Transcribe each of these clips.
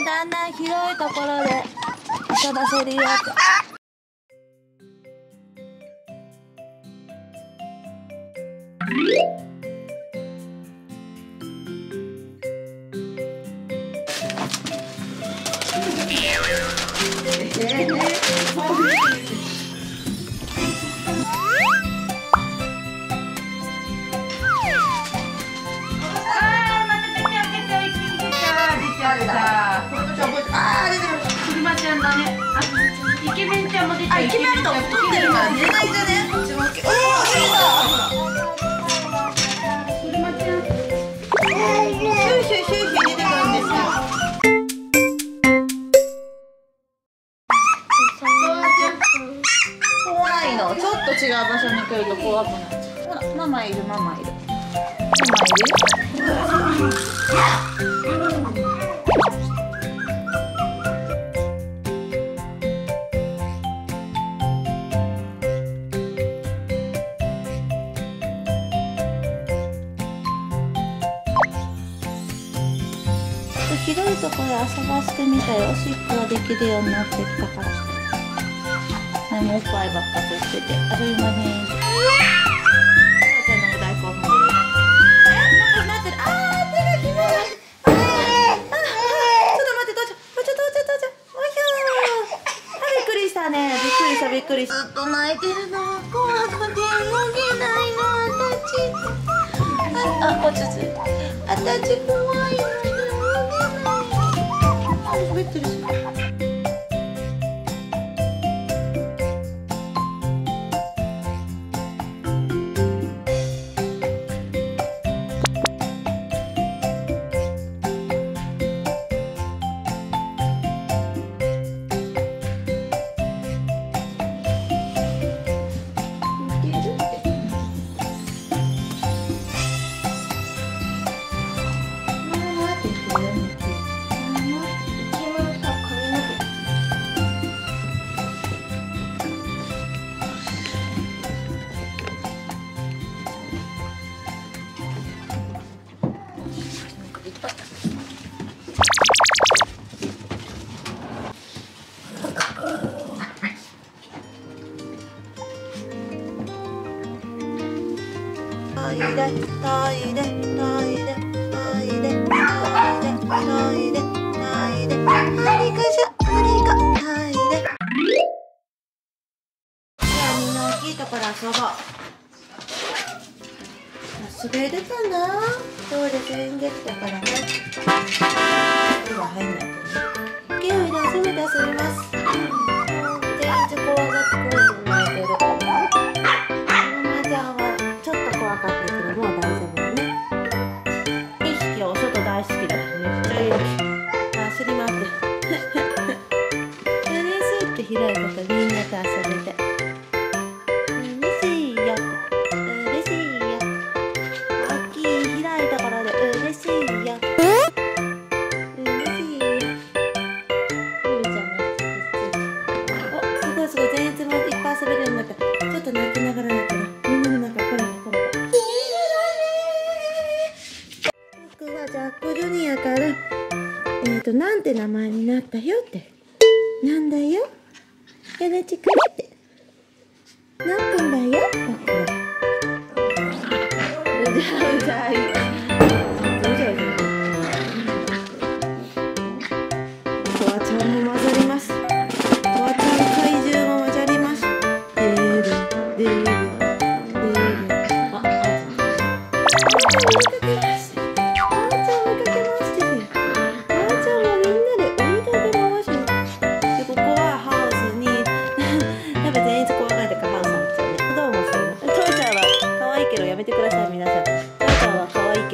なだんだん広いところで遊ばせるよと。Yeah. っんゃち違う場所に来ると怖くなっちゃう。ほらママいるママいるママいる。いところ遊ばしてみたよおしっこができるようになってきたからはいもおっぱいばっかと言っててあるいまねね、びっくりしたびっくりしずっと泣いてるの怖くて動けないの私あ、落ち着いた怖いの 고객들이 イレトイレトイレトイレトイレトイレトイレトイレ滑るかなうですからね手が入んないけどて遊びます、遊べて。down, down.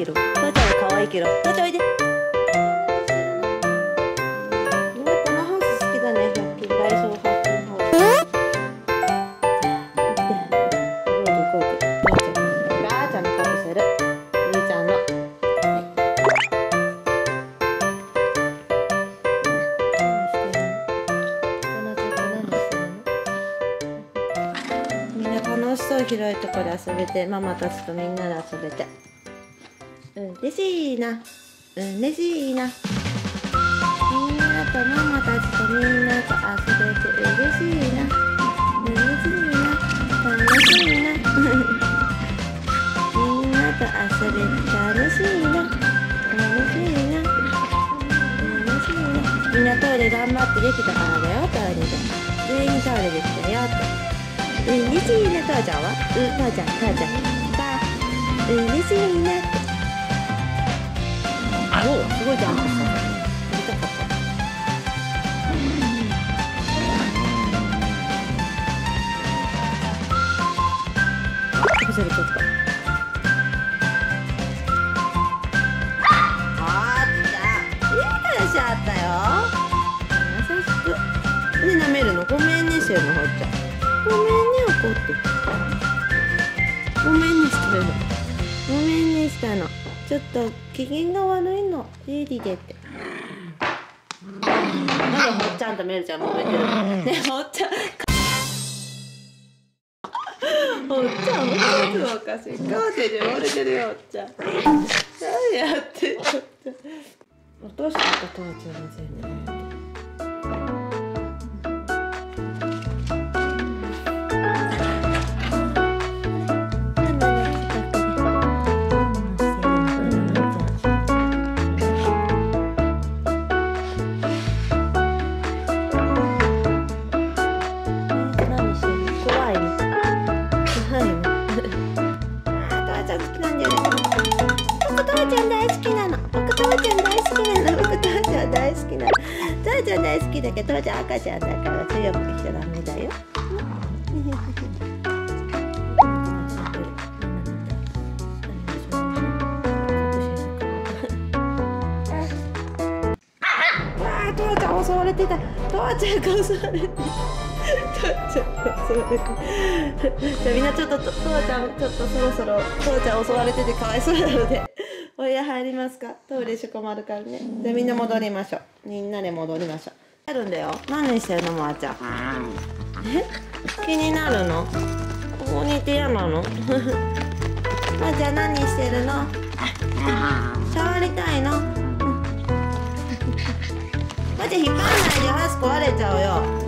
けど。母ちゃんは可愛いけど。母ちゃんおいで。みんなこのハウス好きだね。百ハウスみんな楽しそう広いとこで遊べて。ママたちとみんなで遊べて。嬉しいな。嬉しいな。みんなとママたちとみんなと遊べて嬉しいな。嬉しいな。楽しいな。みんなと遊べて楽しいな。楽しいな。楽しいな。みんなトイレ頑張ってできたからだよトイレで。全員トイレできたよって。嬉しいな父ちゃんは？うん父ちゃん母ちゃん。が嬉しいな。っておすごいジャンプしたやりたかったこそれちょっと。あったいいからしちゃったよ優しく。で舐めるの？ごめんねしてるのほっちゃん。ごめんね怒って。ごめんねしてるの。ごめんねしたの。ちょっと機嫌が悪いの生理でってなんでほっちゃんとめるちゃん揉めてるねほっちゃんほっちゃん、おつおかしい。カーテンで折れてるよ、ほっちゃん。何やってんの？落としちゃった、父ちゃんの僕父ちゃん大好きなの。僕父ちゃん大好きなの。僕父ちゃん大好きなの。父ちゃん大好きだけど父ちゃん赤ちゃんだから強くしちゃダメだよ。わあ父ちゃん。襲われてた父ちゃん。が襲われてた父ちゃん。が襲われてじゃあみん。なちょっとと父ちゃん。ちょっとそろそろ父ちゃん。襲われててかわいそうなのでお部屋入りますか？トイレしこまるからね。じゃあみんな戻りましょう。みんなで戻りましょう。あるんだよ。何してるのまー、ちゃん。え？気になるの？ここにいて嫌なの？まー、ちゃん何してるの？触りたいの？まー、ちゃん引っ張んないでハス壊れちゃうよ。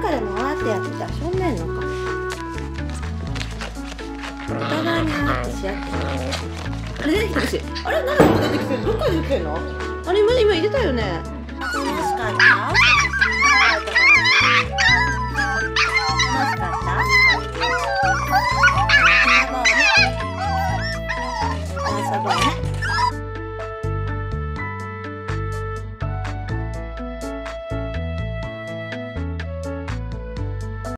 中で回ってやってた正面のかお互いに回ってし合って。あれ出てきたしあれ何でここ出てきてる。どっから出てきてんの？あれ今今入れたよね。楽しかった